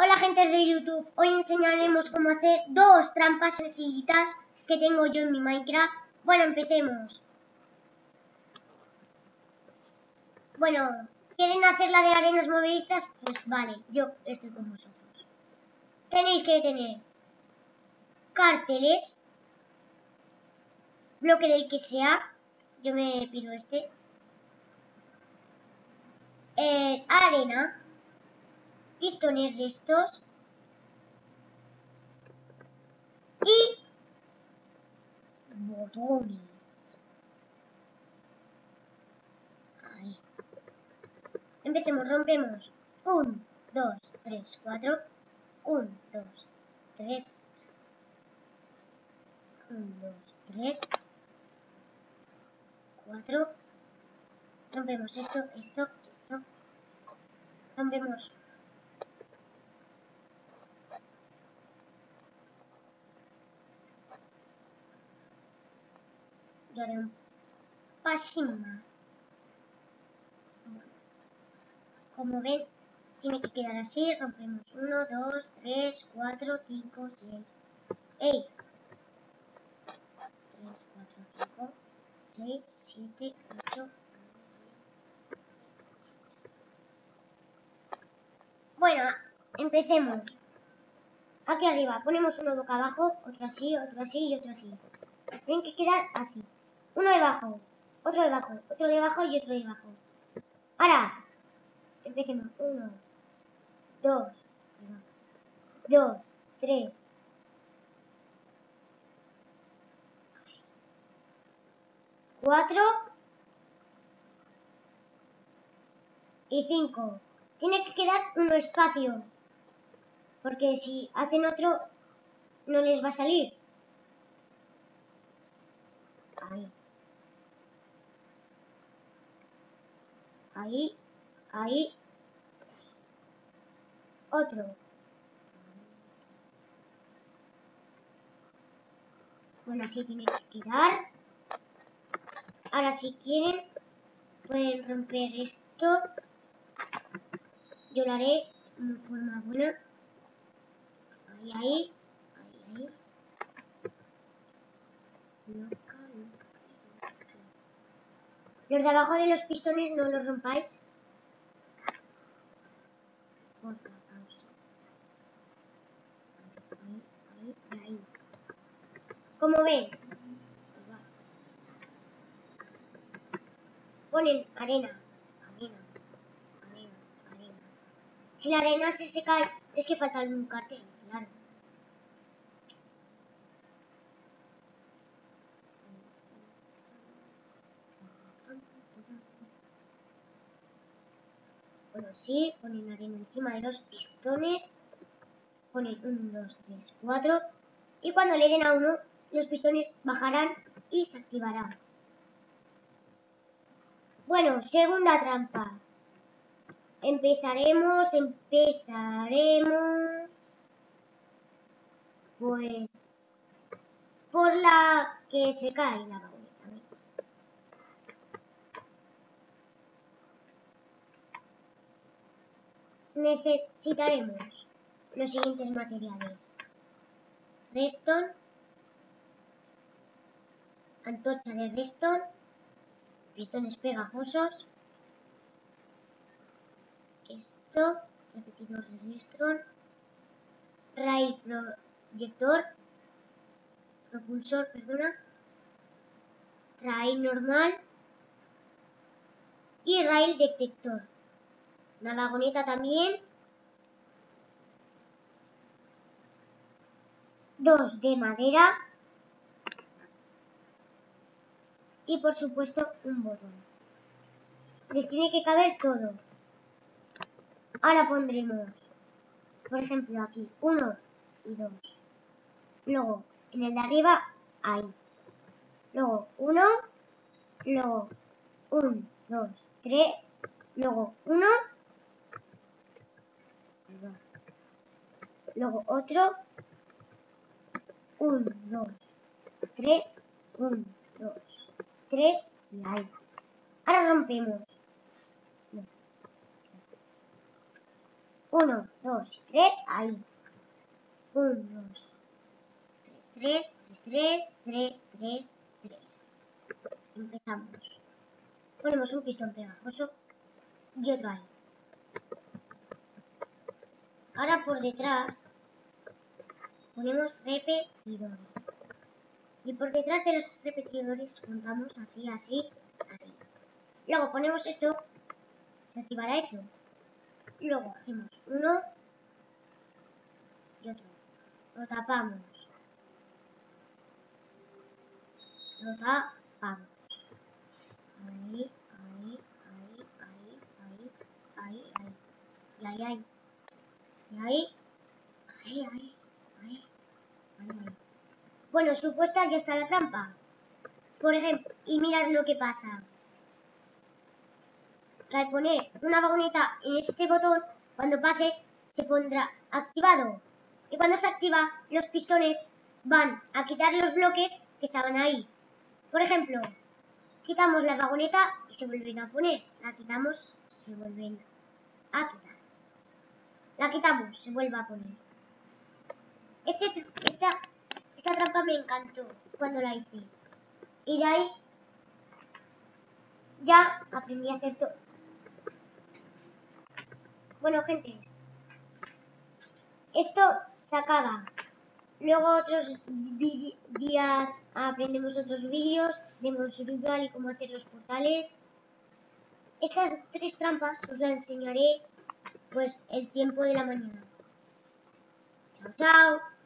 Hola gente de YouTube, hoy enseñaremos cómo hacer dos trampas sencillitas que tengo yo en mi Minecraft. Bueno, empecemos. Bueno, ¿quieren hacer la de arenas movedizas? Pues vale, yo estoy con vosotros. Tenéis que tener carteles, bloque del que sea, yo me pido este, eh, arena, pistones de estos y botones. Ahí. Empecemos, rompemos. 1, 2, 3, 4. 1, 2, 3. 1, 2, 3. 4. Rompemos esto, esto, esto. Rompemos un pasín más. Como ven, tiene que quedar así. Rompemos 1, 2, 3, 4, 5, 6. ¡Ey! 3, 4, 5, 6, 7, 8. Bueno, empecemos. Aquí arriba ponemos uno boca abajo, otro así, otro así y otro así. Tienen que quedar así. Uno debajo, otro debajo, otro debajo y otro debajo. Ahora, empecemos. Uno, dos, dos, tres. Cuatro y cinco. Tiene que quedar un espacio. Porque si hacen otro, no les va a salir. Ahí, ahí. Otro. Bueno, así tiene que quedar. Ahora si quieren, pueden romper esto. Yo lo haré de forma buena. Ahí, ahí. Ahí, ahí. Los de abajo de los pistones no los rompáis. Ahí, ahí, ahí. Como ven, ponen arena, arena, arena, arena. Si la arena se seca, es que falta un cartel, Bueno, sí, ponen arena encima de los pistones. Ponen 1, 2, 3, 4. Y cuando le den a uno, los pistones bajarán y se activarán. Bueno, segunda trampa. Empezaremos, empezaremos. Pues por la que se cae la. Necesitaremos los siguientes materiales. Redstone, antorcha de redstone, pistones pegajosos, esto, repetidor de redstone, rail proyector, propulsor, perdona, rail normal y rail detector. Una vagoneta también. Dos de madera. Y por supuesto un botón. Les tiene que caber todo. Ahora pondremos, por ejemplo, aquí, uno y dos. Luego, en el de arriba, ahí. Luego, uno. Luego, un, dos, tres. Luego, uno. Luego otro. 1, 2, 3. 1, 2, 3. Y ahí. Ahora rompemos. 1, 2, 3, ahí. 1, 2, 3, 3, 3, 3, 3, 3. Empezamos. Ponemos un pistón pegajoso y otro ahí. Ahora por detrás ponemos repetidores. Y por detrás de los repetidores contamos así, así, así. Luego ponemos esto, se activará eso. Luego hacemos uno y otro. Lo tapamos. Lo tapamos. Ahí, ahí, ahí, ahí, ahí, ahí, ahí. Y ahí, ahí. Y ahí, ahí, ahí, ahí, Bueno, supuesta ya está la trampa. Por ejemplo, y mirad lo que pasa. al poner una vagoneta en este botón, cuando pase, se pondrá activado. Y cuando se activa, los pistones van a quitar los bloques que estaban ahí. Por ejemplo, quitamos la vagoneta y se vuelven a poner. La quitamos, se vuelven a quitar. La quitamos, se vuelve a poner. Este, esta, trampa me encantó cuando la hice. Y de ahí ya aprendí a hacer todo. Bueno, gentes, esto se acaba. Luego otros días aprendemos otros vídeos de Monsurvival y cómo hacer los portales. Estas tres trampas os las enseñaré pues el tiempo de la mañana. Chao, chao.